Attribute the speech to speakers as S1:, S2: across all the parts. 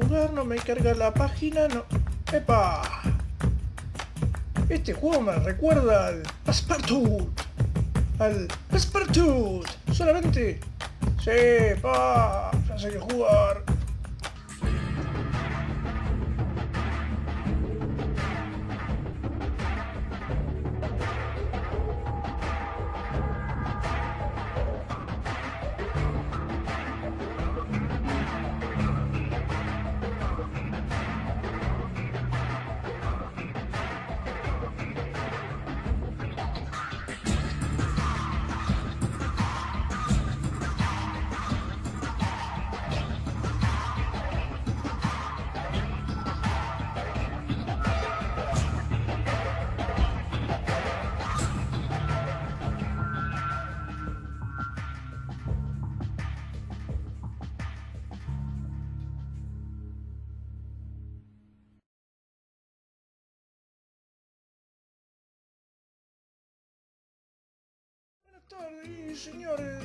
S1: jugar, no me carga la página, no... ¡Epa! Este juego me recuerda al Passepartout. Al Passepartout. Solamente... Sí, pa, ya sé que jugar. Tardes, señores.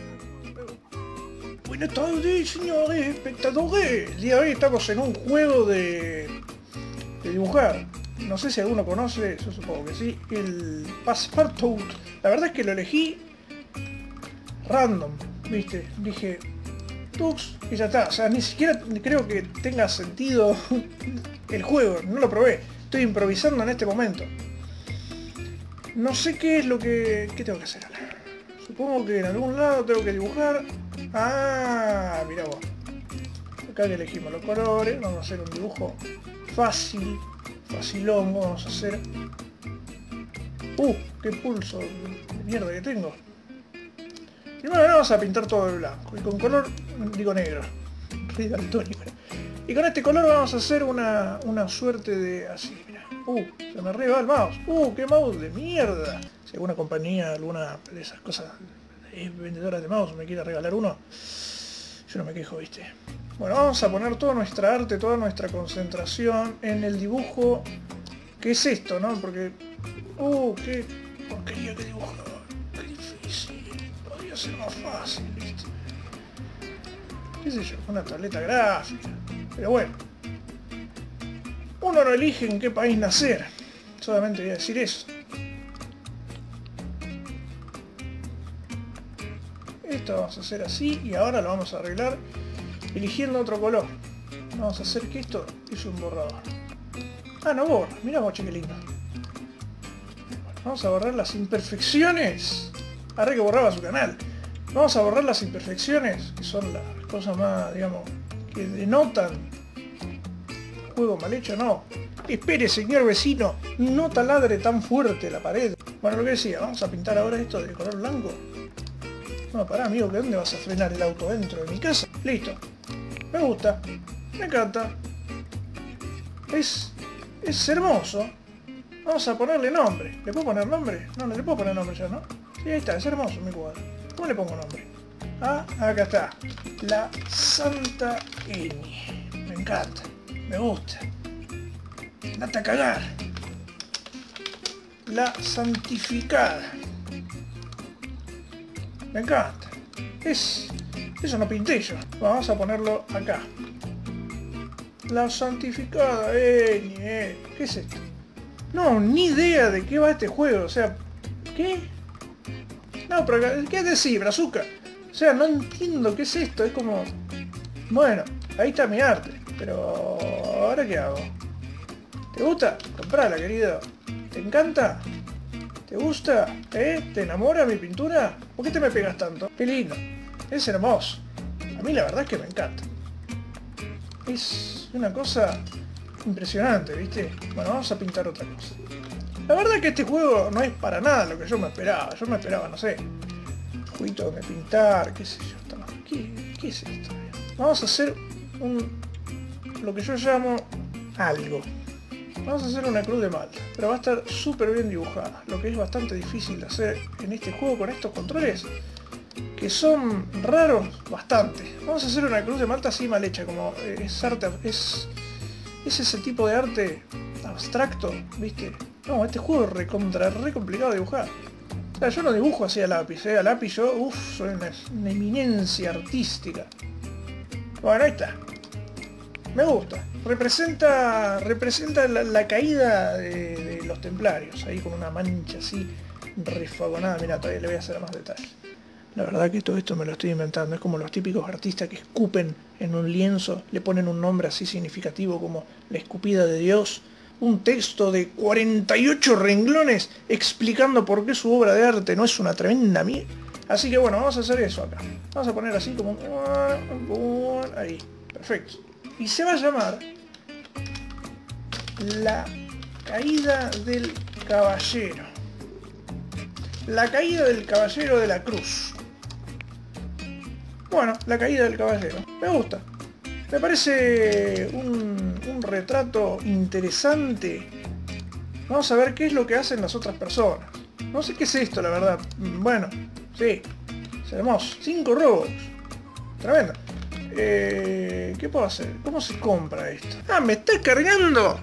S1: Buenas tardes, señores espectadores. El día de hoy estamos en un juego de, de dibujar. No sé si alguno conoce, yo supongo que sí, el Passepartout. La verdad es que lo elegí random, ¿viste? Dije, Tux, y ya está. O sea, ni siquiera creo que tenga sentido el juego, no lo probé. Estoy improvisando en este momento. No sé qué es lo que... ¿Qué tengo que hacer? Supongo que en algún lado tengo que dibujar. Ah, mira vos. Acá que elegimos los colores. Vamos a hacer un dibujo fácil. Facilón. Vamos a hacer... Uh, qué pulso de mierda que tengo. Primero vamos a pintar todo de blanco. Y con color, digo negro. Y con este color vamos a hacer una, una suerte de... Así. Uh, se me arriba el mouse. Uh, qué mouse de mierda. Si alguna compañía, alguna de esas cosas, es vendedora de mouse, me quiere regalar uno, yo no me quejo, viste. Bueno, vamos a poner toda nuestra arte, toda nuestra concentración en el dibujo. ¿Qué es esto, no? Porque... Uh, qué porquería que dibujo. Qué difícil. Podría ser más fácil, viste. ¿Qué sé yo? Una tableta gráfica. Pero bueno. Uno no elige en qué país nacer. Solamente voy a decir eso. Esto vamos a hacer así y ahora lo vamos a arreglar eligiendo otro color. Vamos a hacer que esto es un borrador. Ah, no borra. Mira vos, che, qué lindo. Vamos a borrar las imperfecciones. Arre que borraba su canal. Vamos a borrar las imperfecciones, que son las cosas más, digamos, que denotan juego mal hecho, no. Espere, señor vecino, no taladre tan fuerte la pared. Bueno, lo que decía, vamos a pintar ahora esto de color blanco. No, pará, amigo, ¿que dónde vas a frenar el auto? ¿Dentro de mi casa? Listo. Me gusta. Me encanta. Es... es hermoso. Vamos a ponerle nombre. ¿Le puedo poner nombre? No, no le puedo poner nombre ya, ¿no? Sí, ahí está, es hermoso mi cuadro. ¿Cómo le pongo nombre? Ah, acá está. La Santa Eni. Me encanta. Me gusta. Date a cagar. La santificada. Me encanta. Es... Eso no pinté yo. Vamos a ponerlo acá. La santificada. Eh, eh. ¿Qué es esto? No, ni idea de qué va este juego. O sea, ¿qué? No, pero ¿qué decir, brazuca? O sea, no entiendo qué es esto. Es como... Bueno, ahí está mi arte. Pero... ¿Ahora qué hago? ¿Te gusta? Comprala, querido. ¿Te encanta? ¿Te gusta? ¿Eh? ¿Te enamora mi pintura? ¿Por qué te me pegas tanto? Qué lindo. Es hermoso. A mí la verdad es que me encanta. Es una cosa impresionante, ¿viste? Bueno, vamos a pintar otra cosa. La verdad es que este juego no es para nada lo que yo me esperaba. Yo me esperaba, no sé, un jueguito de pintar, qué sé yo. ¿Qué, qué es esto? Vamos a hacer un... lo que yo llamo algo. Vamos a hacer una cruz de malta, pero va a estar súper bien dibujada, lo que es bastante difícil de hacer en este juego con estos controles, que son raros bastante. Vamos a hacer una cruz de malta así mal hecha, como eh, es arte, es, es ese tipo de arte abstracto, ¿viste? No, este juego es recontra, re complicado de dibujar. O sea, yo no dibujo así a lápiz, ¿eh? A lápiz yo, uff, soy una, una eminencia artística. Bueno, ahí está. Me gusta. Representa, representa la, caída de, los templarios, ahí con una mancha así refagonada. Mira, todavía le voy a hacer más detalle. La verdad que todo esto me lo estoy inventando. Es como los típicos artistas que escupen en un lienzo, le ponen un nombre así significativo como la escupida de Dios. Un texto de 48 renglones explicando por qué su obra de arte no es una tremenda mierda. Así que bueno, vamos a hacer eso acá. Vamos a poner así como... Ahí. Perfecto. Y se va a llamar la caída del caballero. La caída del caballero de la cruz. Bueno, la caída del caballero. Me gusta. Me parece un, retrato interesante. Vamos a ver qué es lo que hacen las otras personas. No sé qué es esto, la verdad. Bueno, sí. Seremos 5 robos. Tremendo. Eh, ¿Qué puedo hacer? ¿Cómo se compra esto? ¡Ah, me está cargando!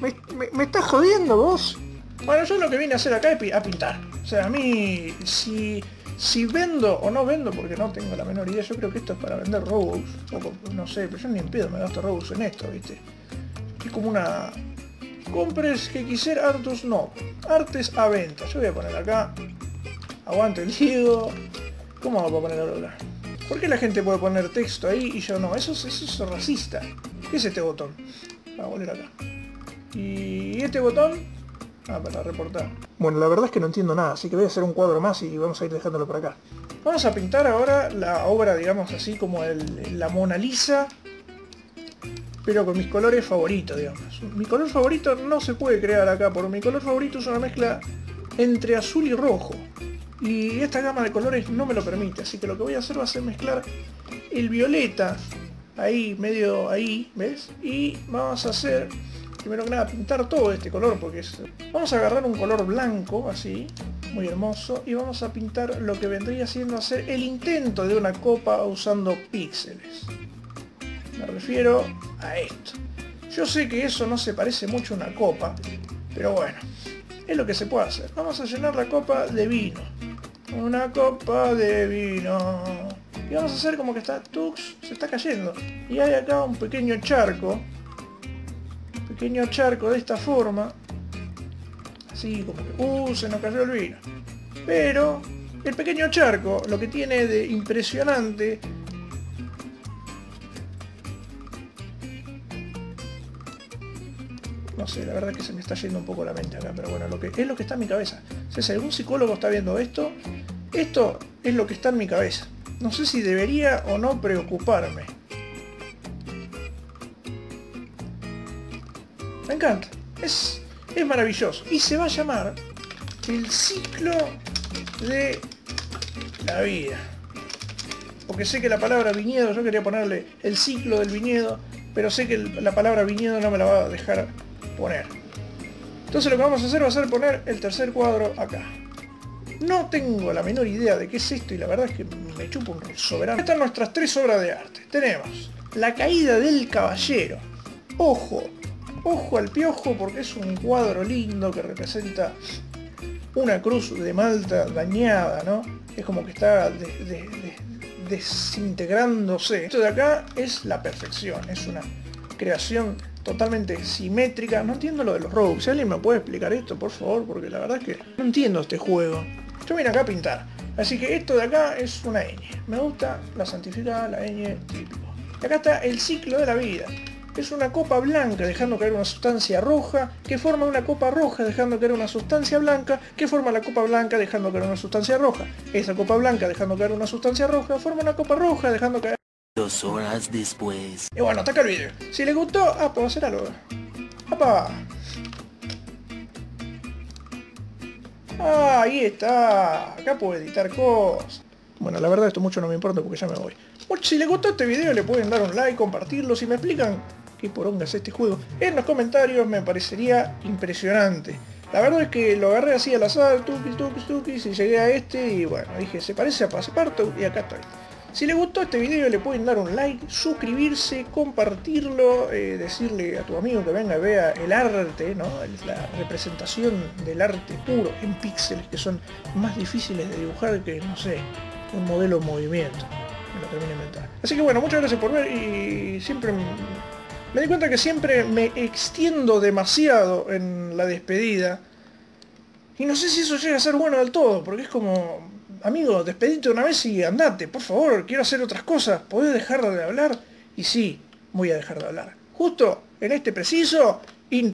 S1: ¿Me, me, estás jodiendo vos? Bueno, yo lo que vine a hacer acá es a pintar. O sea, a mí, si, si vendo o no vendo, porque no tengo la menor idea, yo creo que esto es para vender Robux. No sé, pero yo ni en pedo me gasto Robux en esto, ¿viste? Es como una... Compres que quisiera Artus no. Artes a venta. Yo voy a poner acá. Aguante el Diego. ¿Cómo voy a poner acá? ¿Por qué la gente puede poner texto ahí y yo no? Eso, es racista. ¿Qué es este botón? a volver acá. Y este botón... Ah, para reportar. Bueno, la verdad es que no entiendo nada, así que voy a hacer un cuadro más y vamos a ir dejándolo por acá. Vamos a pintar ahora la obra, digamos así, como la Mona Lisa, pero con mis colores favoritos, digamos. Mi color favorito no se puede crear acá, porque mi color favorito es una mezcla entre azul y rojo y esta gama de colores no me lo permite, así que lo que voy a hacer va a ser mezclar el violeta, ahí, medio ahí, ¿ves? Y vamos a hacer, primero que nada, pintar todo este color, porque es... Vamos a agarrar un color blanco, así, muy hermoso, y vamos a pintar lo que vendría siendo hacer el intento de una copa usando píxeles. Me refiero a esto. Yo sé que eso no se parece mucho a una copa, pero bueno, es lo que se puede hacer. Vamos a llenar la copa de vino una copa de vino. Y vamos a hacer como que está Tux, se está cayendo. Y hay acá un pequeño charco. pequeño charco de esta forma. Así como que, uh, se nos cayó el vino. Pero el pequeño charco lo que tiene de impresionante no sé, la verdad que se me está yendo un poco la mente acá, pero bueno, lo que, es lo que está en mi cabeza. Si algún psicólogo está viendo esto, esto es lo que está en mi cabeza. No sé si debería o no preocuparme. Me encanta. Es, es maravilloso. Y se va a llamar el ciclo de la vida. Porque sé que la palabra viñedo, yo quería ponerle el ciclo del viñedo, pero sé que la palabra viñedo no me la va a dejar poner. Entonces lo que vamos a hacer va a ser poner el tercer cuadro acá. No tengo la menor idea de qué es esto y la verdad es que me chupo un soberano. Estas nuestras tres obras de arte. Tenemos La caída del caballero. Ojo, ojo al piojo porque es un cuadro lindo que representa una cruz de Malta dañada, ¿no? Es como que está desintegrándose. Esto de acá es la perfección, es una creación totalmente simétrica. No entiendo lo de los rogues. Si alguien me puede explicar esto, por favor, porque la verdad es que no entiendo este juego. Yo vine acá a pintar. Así que esto de acá es una ñ. Me gusta la santificada, la ñ típico. Y acá está el ciclo de la vida. Es una copa blanca dejando caer una sustancia roja, que forma una copa roja dejando caer una sustancia blanca, que forma la copa blanca dejando caer una sustancia roja. Esa copa blanca dejando caer una sustancia roja forma una copa roja dejando caer...
S2: Dos horas después.
S1: Y bueno, hasta acá el vídeo. Si les gustó, ah, puedo hacer algo. ¡Apa! Ah, ahí está. Acá puedo editar cosas. Bueno, la verdad esto mucho no me importa porque ya me voy. si les gustó este video le pueden dar un like, compartirlo. Si me explican qué poronga es este juego, en los comentarios me parecería impresionante. La verdad es que lo agarré así al azar, tuki, tuki, tuki, y llegué a este y bueno, dije, se parece a Passepartout y acá estoy. Si les gustó este video le pueden dar un like, suscribirse, compartirlo, eh, decirle a tu amigo que venga y vea el arte, ¿no? la representación del arte puro en píxeles que son más difíciles de dibujar que, no sé, un modelo en movimiento. Me lo termino de inventar. Así que bueno, muchas gracias por ver y siempre Me di cuenta que siempre me extiendo demasiado en la despedida. Y no sé si eso llega a ser bueno del todo, porque es como, amigo, despedite una vez y andate, por favor, quiero hacer otras cosas, ¿podés dejar de hablar? Y sí, voy a dejar de hablar. Justo en este preciso